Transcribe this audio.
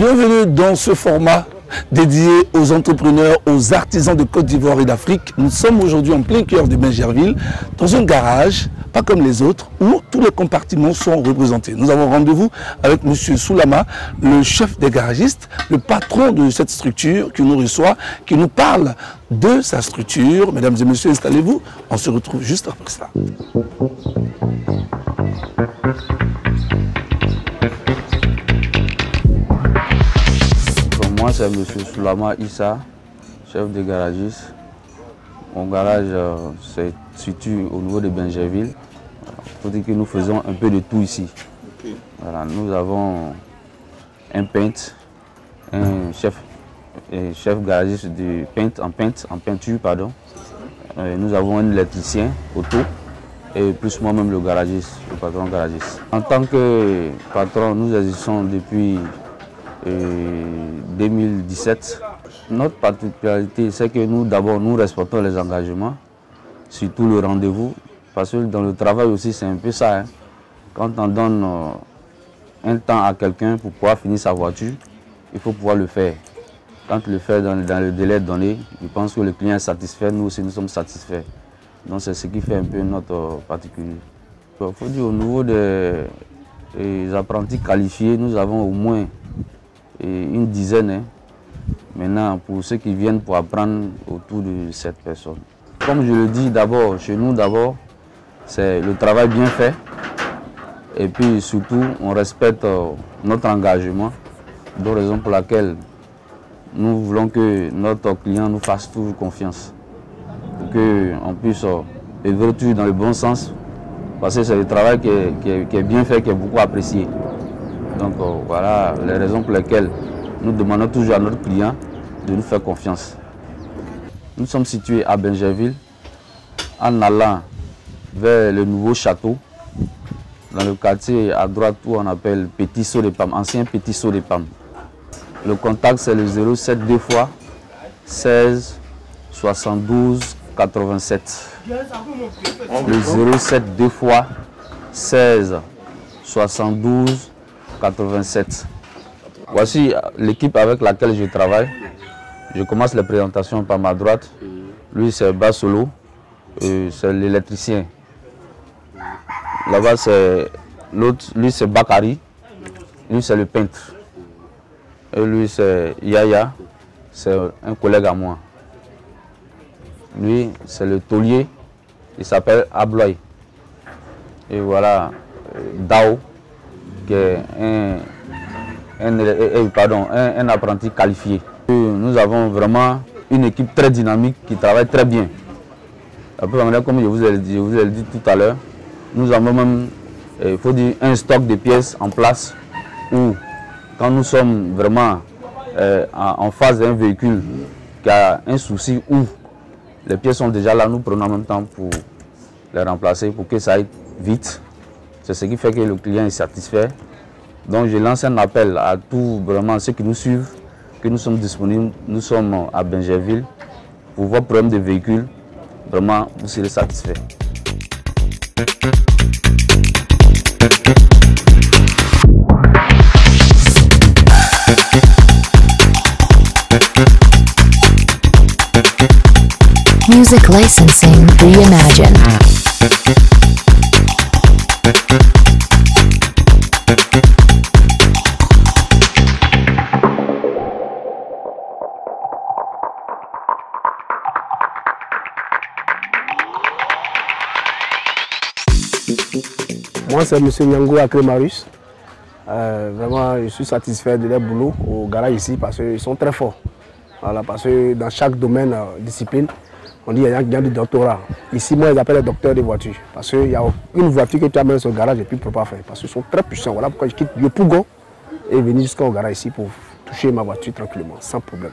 Bienvenue dans ce format dédié aux entrepreneurs, aux artisans de Côte d'Ivoire et d'Afrique. Nous sommes aujourd'hui en plein cœur de Benjerville, dans un garage, pas comme les autres, où tous les compartiments sont représentés. Nous avons rendez-vous avec M. Soulama, le chef des garagistes, le patron de cette structure qui nous reçoit, qui nous parle de sa structure. Mesdames et messieurs, installez-vous. On se retrouve juste après ça. C'est M. Soulama Issa, chef de garagiste. Mon garage euh, se situe au niveau de Benjerville. Il faut dire que nous faisons un peu de tout ici. Voilà, nous avons un peintre, un chef, un chef garagiste de peintre, en, peintre, en peinture. Pardon. Nous avons un électricien auto et plus moi-même le garagiste, le patron garagiste. En tant que patron, nous existons depuis 2017. Notre particularité, c'est que nous, d'abord, nous respectons les engagements, surtout le rendez-vous, parce que dans le travail aussi, c'est un peu ça. hein. Quand on donne euh, un temps à quelqu'un pour pouvoir finir sa voiture, il faut pouvoir le faire. Quand le fait dans, le délai donné, il pense que le client est satisfait, nous aussi, nous sommes satisfaits. Donc, c'est ce qui fait un peu notre euh, particulier. Il faut dire, au niveau des, apprentis qualifiés, nous avons au moins une dizaine. hein. Maintenant, pour ceux qui viennent pour apprendre autour de cette personne. Comme je le dis d'abord, chez nous d'abord, c'est le travail bien fait. Et puis surtout, on respecte euh, notre engagement, de raison pour laquelle nous voulons que notre client nous fasse toujours confiance. Pour qu'on puisse euh, œuvrer toujours dans le bon sens. Parce que c'est le travail qui est bien fait, qui est beaucoup apprécié. Donc euh, voilà les raisons pour lesquelles nous demandons toujours à notre client de nous faire confiance. Nous sommes situés à Benjerville, en allant vers le nouveau château, dans le quartier à droite où on appelle Petit Saut des Pommes, ancien Petit Saut des Pommes. Le contact c'est le 07 deux fois 16 72 87. Le 07 deux fois 16 72 87. Voici l'équipe avec laquelle je travaille. Je commence les présentations par ma droite. Lui, c'est Basolo, euh, c'est l'électricien. Là-bas, c'est l'autre, lui, c'est Bakari. Lui, c'est le peintre. Et lui, c'est Yaya, c'est un collègue à moi. Lui, c'est le taulier. Il s'appelle Abloy. Et voilà, euh, Dao, est un, un- un- apprenti qualifié. Nous avons vraiment une équipe très dynamique qui travaille très bien. Comme je vous ai dit, tout à l'heure, nous avons même il faut dire, un stock de pièces en place où, quand nous sommes vraiment euh, en, face d'un véhicule qui a un souci ou les pièces sont déjà là, nous prenons en même temps pour les remplacer pour que ça aille vite. C'est ce qui fait que le client est satisfait. Donc je lance un appel à tous vraiment ceux qui nous suivent, que nous sommes disponibles, nous sommes à Benjerville pour vos problèmes de véhicule. Vraiment, vous serez satisfait. Music licensing reimagined. Moi, c'est M. Nyango Akremarus. Euh, vraiment, je suis satisfait de leur boulot au garage ici parce qu'ils sont très forts. Voilà, parce que dans chaque domaine, euh, discipline, on dit qu'il y y a du doctorat. Ici, moi, ils appellent les docteurs des voitures. Parce qu'il y a une voiture que tu amènes le garage et puis pour pas faire. Parce qu'ils sont très puissants. Voilà pourquoi je quitte le et venir jusqu'au garage ici pour toucher ma voiture tranquillement, sans problème.